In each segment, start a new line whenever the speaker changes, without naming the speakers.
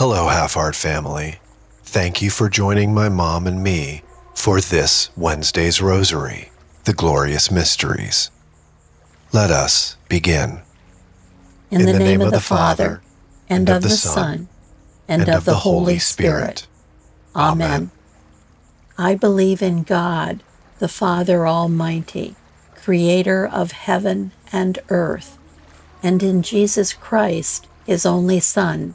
Hello, Half Heart family. Thank you for joining my mom and me for this Wednesday's Rosary, the Glorious Mysteries. Let us begin.
In, the, name, of the Father, and of the Son, and of the Holy Spirit. Amen. I believe in God, the Father Almighty, creator of heaven and earth, and in Jesus Christ, his only Son,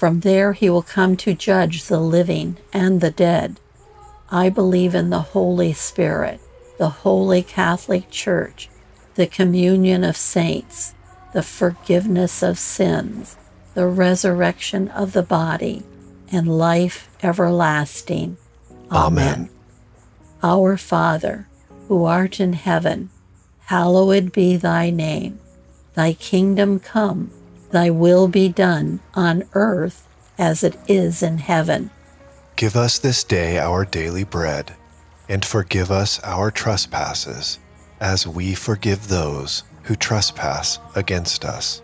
From there he will come to judge the living and the dead. I believe in the Holy Spirit, the Holy Catholic Church, the communion of saints, the forgiveness of sins, the resurrection of the body, and life everlasting.
Amen.
Our Father, who art in heaven, hallowed be thy name. Thy kingdom come Thy will be done on earth as it is in heaven.
Give us this day our daily bread, and forgive us our trespasses, as we forgive those who trespass against us.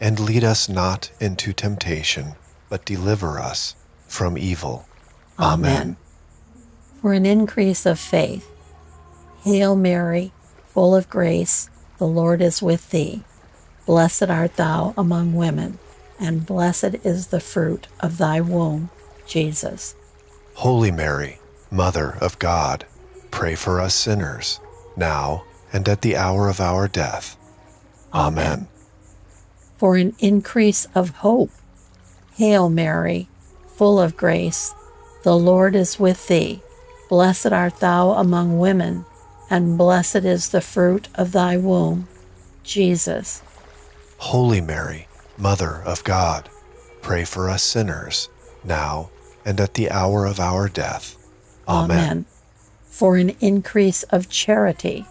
And lead us not into temptation, but deliver us from evil. Amen.
For an increase of faith, Hail Mary, full of grace, the Lord is with thee. Blessed art thou among women, and blessed is the fruit of thy womb, Jesus.
Holy Mary, Mother of God, pray for us sinners, now and at the hour of our death. Amen.
For an increase of hope, Hail Mary, full of grace, the Lord is with thee. Blessed art thou among women, and blessed is the fruit of thy womb, Jesus.
Holy Mary, Mother of God, pray for us sinners, now and at the hour of our death. Amen. Amen.
For an increase of charity.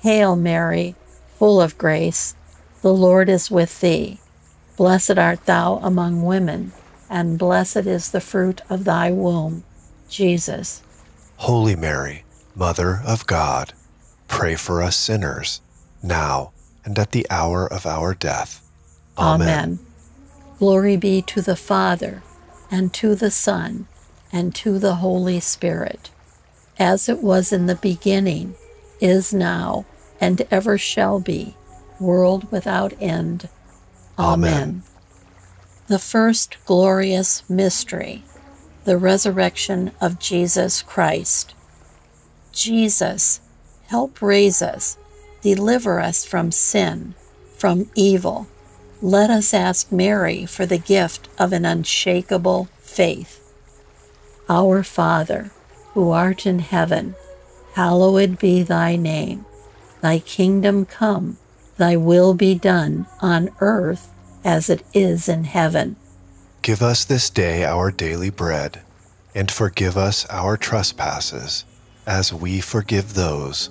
Hail Mary, full of grace, the Lord is with thee. Blessed art thou among women, and blessed is the fruit of thy womb, Jesus.
Holy Mary, Mother of God, pray for us sinners, now and at the hour of our death.
Amen. Amen. Glory be to the Father, and to the Son, and to the Holy Spirit, as it was in the beginning, is now, and ever shall be, world without end. Amen. Amen. The first glorious mystery, the resurrection of Jesus Christ. Jesus, help raise us Deliver us from sin, from evil. Let us ask Mary for the gift of an unshakable faith. Our Father, who art in heaven, hallowed be thy name. Thy kingdom come, thy will be done on earth as it is in heaven.
Give us this day our daily bread, and forgive us our trespasses, as we forgive those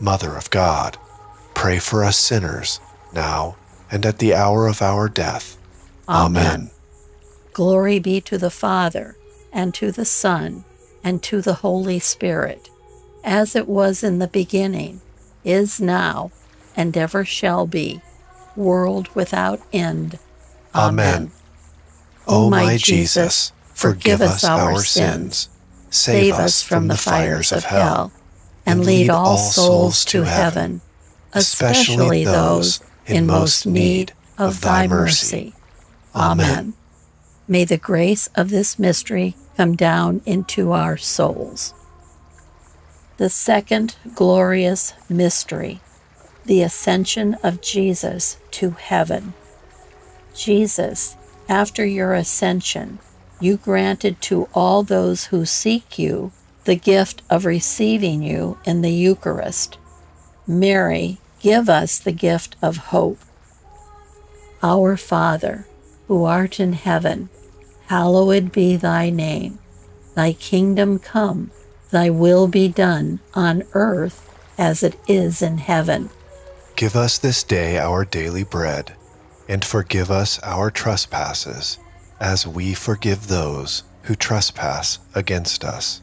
Mother of God, pray for us sinners, now and at the hour of our death. Amen. Amen.
Glory be to the Father, and to the Son, and to the Holy Spirit, as it was in the beginning, is now, and ever shall be, world without end.
Amen. O my Jesus, forgive us our sins, save us from the fires of hell, and lead all souls to heaven, especially those in most need of thy mercy.
Amen. May the grace of this mystery come down into our souls. The second glorious mystery, the ascension of Jesus to heaven. Jesus, after your ascension, you granted to all those who seek you the gift of receiving you in the Eucharist. Mary, give us the gift of hope. Our Father, who art in heaven, hallowed be thy name. Thy kingdom come, thy will be done on earth as it is in heaven.
Give us this day our daily bread, and forgive us our trespasses, as we forgive those who trespass against us.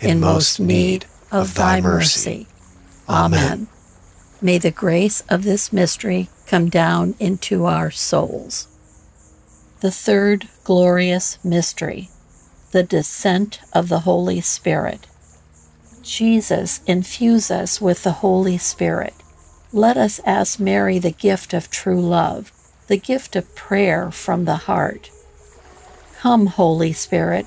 in most need of thy mercy. Amen. May the grace of this mystery come down into our souls. The third glorious mystery, the descent of the Holy Spirit. Jesus, infuse us with the Holy Spirit. Let us ask Mary the gift of true love, the gift of prayer from the heart Come, Holy Spirit,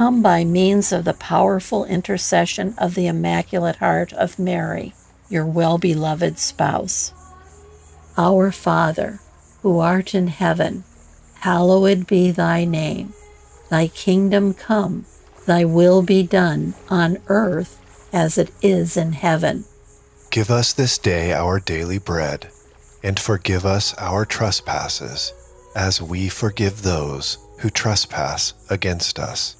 come by means of the powerful intercession of the Immaculate Heart of Mary, your well beloved spouse. Our Father, who art in heaven, hallowed be thy name. Thy kingdom come, thy will be done on earth as it is in heaven.
Give us this day our daily bread, and forgive us our trespasses, as we forgive those who trespass against us.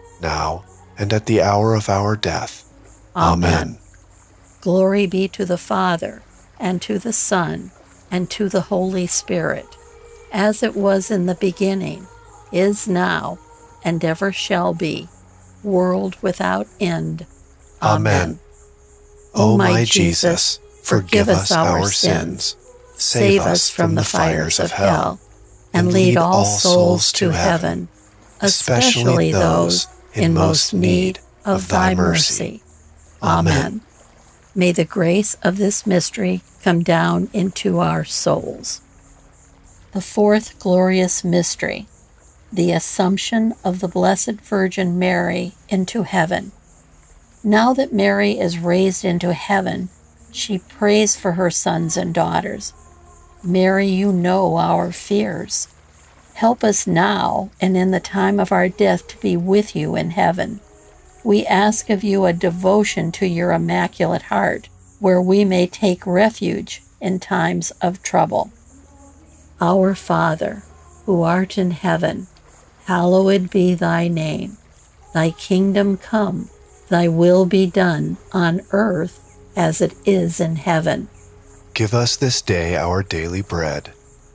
now and at the hour of our death. Amen. Amen.
Glory be to the Father, and to the Son, and to the Holy Spirit, as it was in the beginning, is now, and ever shall be, world without end.
Amen. O my Jesus, forgive us our sins, save us from the fires of hell
and lead all souls to heaven, especially those in most need of thy mercy. Amen. May the grace of this mystery come down into our souls. The fourth glorious mystery, the Assumption of the Blessed Virgin Mary into heaven. Now that Mary is raised into heaven, she prays for her sons and daughters Mary, you know our fears. Help us now and in the time of our death to be with you in heaven. We ask of you a devotion to your Immaculate Heart, where we may take refuge in times of trouble. Our Father, who art in heaven, hallowed be thy name. Thy kingdom come, thy will be done on earth as it is in heaven.
Give us this day our daily bread,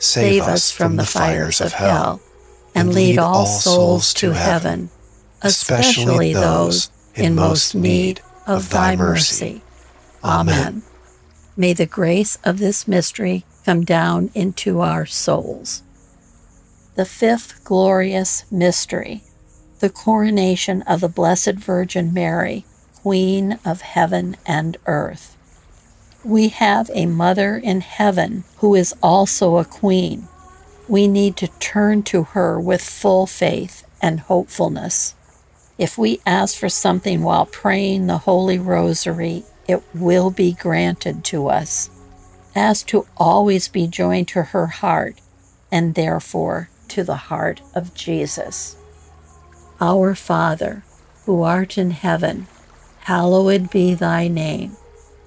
save us from the fires of hell, and lead all souls to heaven, especially those in most need of thy mercy. Amen.
May the grace of this mystery come down into our souls. The fifth glorious mystery, the coronation of the Blessed Virgin Mary, Queen of heaven and earth. We have a mother in heaven who is also a queen. We need to turn to her with full faith and hopefulness. If we ask for something while praying the Holy Rosary, it will be granted to us. Ask to always be joined to her heart and therefore to the heart of Jesus. Our Father, who art in heaven, hallowed be thy name.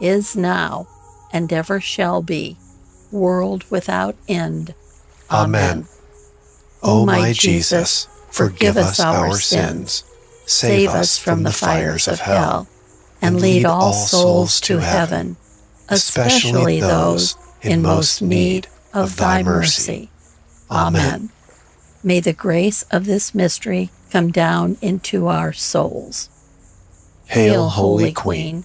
is now, and ever shall be, world without end.
Amen. O my Jesus, forgive us our sins, save us from the fires of hell, and lead all souls to heaven, especially those in most need of thy mercy. Amen.
May the grace of this mystery come down into our souls.
Hail, Holy Queen,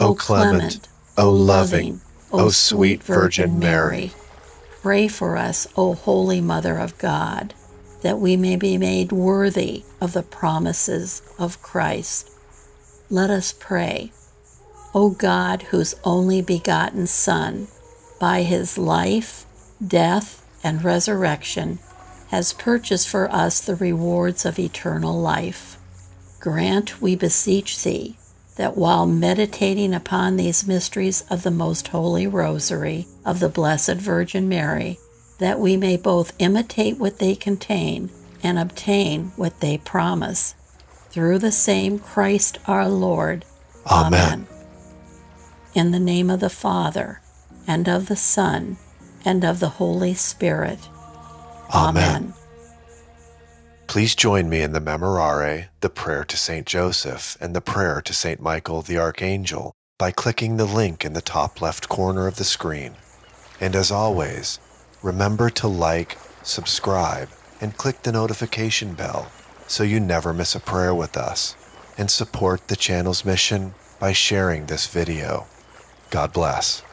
O clement, O loving, O sweet Virgin Mary,
pray for us, O Holy Mother of God, that we may be made worthy of the promises of Christ. Let us pray. O God, whose only begotten Son, by his life, death, and resurrection has purchased for us the rewards of eternal life. Grant, we beseech thee, that while meditating upon these mysteries of the most holy rosary of the Blessed Virgin Mary, that we may both imitate what they contain and obtain what they promise. Through the same Christ our Lord.
Amen. Amen.
In the name of the Father, and of the Son, and of the Holy Spirit. Amen. Amen.
Please join me in the Memorare, the prayer to St. Joseph, and the prayer to St. Michael the Archangel by clicking the link in the top left corner of the screen. And as always, remember to like, subscribe, and click the notification bell so you never miss a prayer with us, and support the channel's mission by sharing this video. God bless.